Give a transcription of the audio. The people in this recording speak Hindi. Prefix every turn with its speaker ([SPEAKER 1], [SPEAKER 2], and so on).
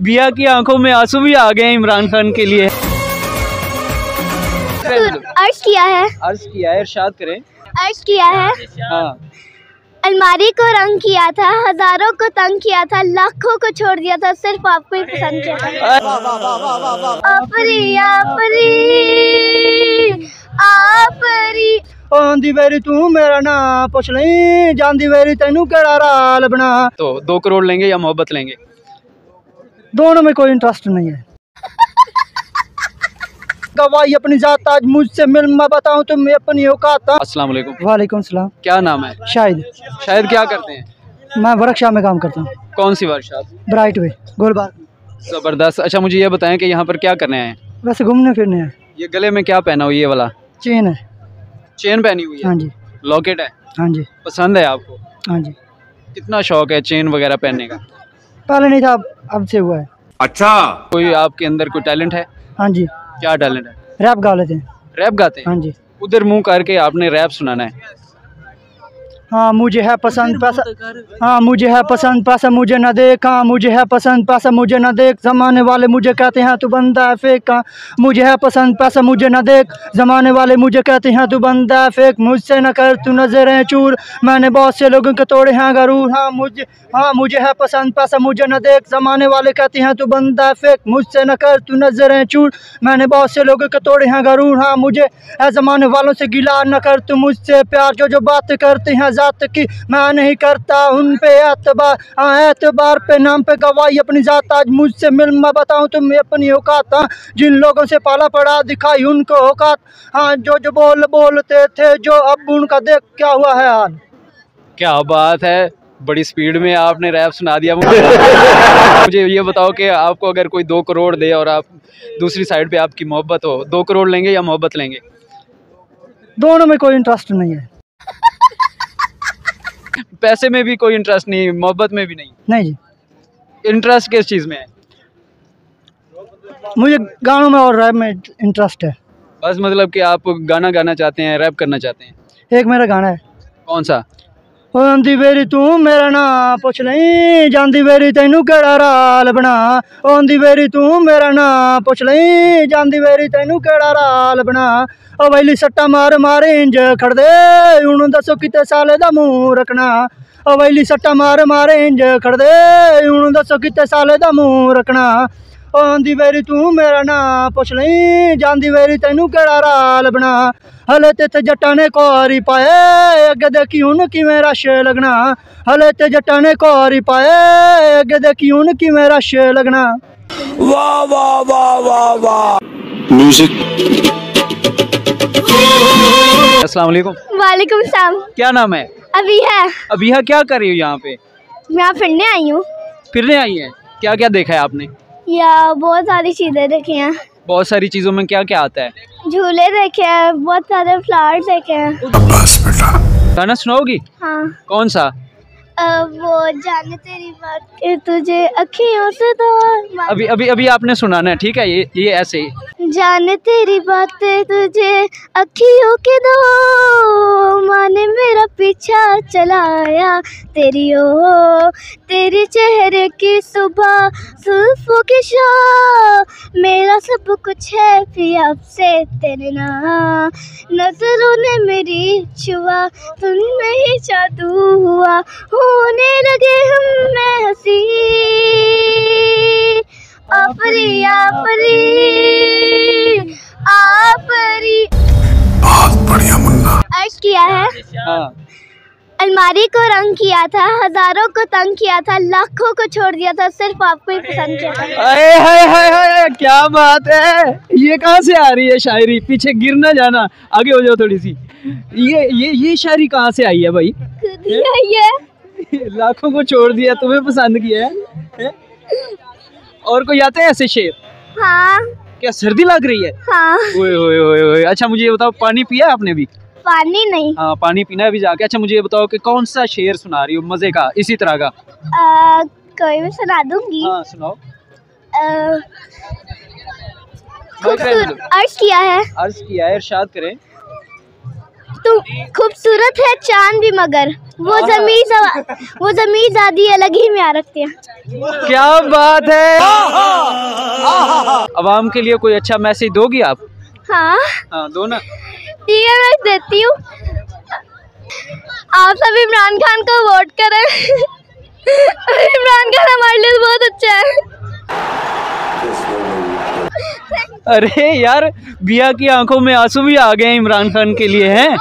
[SPEAKER 1] बिया की आँखों में आँसू भी आ गए हैं इमरान खान के लिए।
[SPEAKER 2] अर्ज़ किया है।
[SPEAKER 1] अर्ज़ किया है इरशाद करें।
[SPEAKER 2] अर्ज़ किया है।
[SPEAKER 1] हाँ।
[SPEAKER 2] अलमारी को रंग किया था हज़ारों को तंग किया था लाखों को छोड़ दिया था सिर्फ़ आपको ही पसंद किया था। आपरी आपरी आपरी
[SPEAKER 3] ਆਂਦੀ ਵੇਰੀ ਤੂੰ ਮੇਰਾ ਨਾਂ ਪੁੱਛ ਲਈ ਜਾਂਦੀ ਵੇਰੀ ਤੈਨੂੰ ਕਿਹੜਾ ਰਾਲ ਬਣਾ
[SPEAKER 1] तो दो करोड़ लेंगे या मोहब्बत लेंगे
[SPEAKER 3] दोनों में कोई इंटरेस्ट नहीं है गवाही अपनी जात आज मुझसे मिल मैं बताऊं तुम अपनी औकात
[SPEAKER 1] अस्सलाम वालेकुम
[SPEAKER 3] वालेकुम सलाम
[SPEAKER 1] क्या नाम है
[SPEAKER 3] शाहिद
[SPEAKER 1] शायद क्या करते हैं
[SPEAKER 3] मैं वर्कशॉप में काम करता हूँ
[SPEAKER 1] कौन सी वर्कशॉप
[SPEAKER 3] ब्राइट वे गोलबाग
[SPEAKER 1] ज़बरदस्त अच्छा मुझे ये बताएं कि यहाँ पर क्या करने आए हैं
[SPEAKER 3] वैसे घूमने फिरने हैं
[SPEAKER 1] ये गले में क्या पहना हुई ये वाला?
[SPEAKER 3] चेन है।
[SPEAKER 1] चेन पहनी हुई है?
[SPEAKER 3] हाँ जी।
[SPEAKER 1] लॉकेट है?
[SPEAKER 3] हाँ जी।
[SPEAKER 1] पसंद है आपको?
[SPEAKER 3] हाँ जी।
[SPEAKER 1] कितना शौक है चेन वगैरह पहनने का?
[SPEAKER 3] पहले नहीं था अब अब से हुआ है।
[SPEAKER 4] अच्छा।
[SPEAKER 1] कोई आपके अंदर कोई टैलेंट है?
[SPEAKER 3] हाँ जी।
[SPEAKER 1] क्या टैलेंट है?
[SPEAKER 3] रैप गा लेते हैं।
[SPEAKER 1] रैप गाते हैं?
[SPEAKER 3] हाँ जी।
[SPEAKER 1] उधर मुँह करके आपने रैप सुनाना है।
[SPEAKER 3] हाँ मुझे है पसंद पैसा हाँ। मुझे है पसंद पैसा मुझे न देख हाँ मुझे है पसंद पैसा मुझे न देख। जमाने वाले मुझे कहते हैं तू बंदा है फेक हाँ मुझे है पसंद पैसा मुझे न देख। जमाने वाले मुझे कहते हैं तू बंदा है फेक मुझसे न कर तू नज़रें चूर। मैंने बहुत से लोगों के तोड़े हैं गरूर हाँ मुझे हाँ मुझे है पसंद पैसा मुझे न देख। जमाने वाले कहते हैं तू बंदा है फेक मुझसे न कर तू नज़रें चूर। मैंने बहुत से लोगों के तोड़े हैं गरूर हाँ मुझे है जमाने वालों से गिला न कर तू मुझसे प्यार। जो जो बात करते हैं जात की मैं नहीं करता उन पे एतबार एतबार पे नाम पे गवाही अपनी जात आज मुझसे मिल मैं बताऊँ तुम अपनी औकात हाँ जिन लोगों से पाला पड़ा दिखाई उनको औकात हाँ जो जो बोल बोलते थे जो अब उनका देख क्या हुआ है हाल?
[SPEAKER 1] क्या बात है बड़ी स्पीड में आपने रैप सुना दिया मुझे। मुझे ये बताओ कि आपको अगर कोई दो करोड़ दे और आप दूसरी साइड पे आपकी मोहब्बत हो दो करोड़ लेंगे या मोहब्बत लेंगे?
[SPEAKER 3] दोनों में कोई इंटरेस्ट नहीं है।
[SPEAKER 1] पैसे में भी कोई इंटरेस्ट नहीं मोहब्बत में भी नहीं।
[SPEAKER 3] नहीं जी।
[SPEAKER 1] इंटरेस्ट किस चीज़ में है?
[SPEAKER 3] मुझे गानों में और रैप में इंटरेस्ट है।
[SPEAKER 1] बस मतलब कि आप गाना गाना चाहते हैं रैप करना चाहते हैं।
[SPEAKER 3] एक मेरा गाना है।
[SPEAKER 1] कौन सा?
[SPEAKER 3] ਆਉਂਦੀ ਵੇਰੀ ਤੂੰ ਮੇਰਾ ਨਾਂ ਪੁੱਛ ਲਈ। ਜਾਂਦੀ ਵੇਰੀ ਤੈਨੂੰ ਕਿਹੜਾ ਰਾਲ ਬਣਾ। ਆਉਂਦੀ ਵੇਰੀ ਤੂੰ ਮੇਰਾ ਨਾਂ ਪੁੱਛ ਲਈ। ਜਾਂਦੀ ਵੇਰੀ ਤੈਨੂੰ ਕਿਹੜਾ ਰਾਲ ਬਣਾ। ਉਹ ਵੈਲੀ ਸੱਟਾ ਮਾਰ ਮਾਰੇ ਇੰਜ ਖੜਦੇ। ਹੁਣ ਦੱਸੋ ਕਿਤੇ ਸਾਲੇ ਦਾ ਮੂੰਹ ਰੱਖਣਾ। ਉਹ ਵੈਲੀ ਸੱਟਾ ਮਾਰ ਮਾਰੇ ਇੰਜ ਖੜਦੇ। ਹੁਣ ਦੱਸੋ ਕਿਤੇ ਸਾਲੇ ਦਾ ਮੂੰਹ ਰੱਖਣਾ। ਆਂਦੀ ਵੇਰੀ ਤੂੰ ਮੇਰਾ ਨਾਂ ਪੁੱਛ ਲਈ ਜਾਂਦੀ ਵੇਰੀ ਤੈਨੂੰ ਕਿਹੜਾ ਰਾਲ ਬਣਾ ਹਲੇ ਤੇ ਤੇ ਜੱਟਾਂ ਨੇ ਕੋਰੀ ਪਾਏ ਅੱਗੇ ਦੇਖੀ ਹੁਣ ਕਿਵੇਂ ਰਸ਼ ਲੱਗਣਾ ਹਲੇ ਤੇ ਜੱਟਾਂ ਨੇ ਕੋਰੀ ਪਾਏ ਅੱਗੇ ਦੇਖੀ ਹੁਣ ਕਿਵੇਂ ਰਸ਼ ਲੱਗਣਾ
[SPEAKER 1] अस्सलाम वालेकुम
[SPEAKER 2] वालेकुम सलाम
[SPEAKER 1] क्या नाम है
[SPEAKER 2] अभी है
[SPEAKER 1] अभी क्या कर रही हो यहाँ पे
[SPEAKER 2] मैं यहाँ फिरने आई हूँ
[SPEAKER 1] फिरने आई है क्या क्या देखा है आपने
[SPEAKER 2] या बहुत सारी चीज़ें रखी हैं।
[SPEAKER 1] बहुत सारी चीज़ों में क्या क्या आता है?
[SPEAKER 2] झूले देखे हैं बहुत सारे फ्लावर्स देखे हैं।
[SPEAKER 1] गाना सुनाओगी?
[SPEAKER 2] हाँ।
[SPEAKER 1] कौन सा
[SPEAKER 2] अ, वो जाने तेरी बात के तुझे अखियों से तो
[SPEAKER 1] अभी अभी अभी आपने सुनाना है ठीक है? ये ये ऐसे ही।
[SPEAKER 2] जाने तेरी बातें तुझे, अखियों के दो। माँ ने मेरा पीछा चलाया तेरी ओ, तेरे चेहरे की सुबह सुल्फों की शाम मेरा सब कुछ है फिर आपसे तेरे नाम। नज़रों ने मेरी छुआ, तुम में ही जादू हुआ। होने लगे हम मैं हँसी आपरी आपरी आपरी बहुत बढ़िया मुन्ना। अर्ज़ किया है।
[SPEAKER 1] हाँ।
[SPEAKER 2] अलमारी को रंग किया था हज़ारों को तंग किया था लाखों को छोड़ दिया था सिर्फ़ आपको ही पसंद किया था।
[SPEAKER 1] अरे हाय हाय हाय क्या बात है? ये कहाँ से आ रही है शायरी? पीछे गिर ना जाना आगे हो जाओ थोड़ी सी। ये ये ये शायरी कहाँ से आई है भाई?
[SPEAKER 2] खुद ही आई है।
[SPEAKER 1] लाखों को छोड़ दिया तुम्हें पसंद किया हैं? और कोई आते हैं ऐसे शेर?
[SPEAKER 2] हाँ।
[SPEAKER 1] क्या सर्दी लग रही है?
[SPEAKER 2] हाँ।
[SPEAKER 1] ओए ओए ओए ओए। अच्छा मुझे ये बताओ पानी पिया आपने भी
[SPEAKER 2] पानी नहीं।
[SPEAKER 1] हाँ पानी पीना है भी जाके। अच्छा मुझे ये बताओ कि कौन सा शेर सुना रही हो मज़े का इसी तरह का?
[SPEAKER 2] आ, कोई भी सुना दूँगी।
[SPEAKER 1] हाँ सुनाओ।
[SPEAKER 2] अर्ज़ किया है?
[SPEAKER 1] अर्ज़ किया है इरशाद करें।
[SPEAKER 2] तुम खूबसूरत है चाँद भी मगर वो ज़मीन वो ज़मीन आदि अलग ही में आ रखते हैं।
[SPEAKER 1] क्या बात है। आवाम के लिए कोई अच्छा मैसेज दोगी आप?
[SPEAKER 2] हाँ।
[SPEAKER 1] हाँ दो ना।
[SPEAKER 2] ठीक है मैं देती हूँ। आप सब इमरान खान को वोट करें। इमरान खान हमारे लिए बहुत अच्छा है।
[SPEAKER 1] अरे यार बिया की आँखों में आँसू भी आ गए इमरान खान के लिए हैं?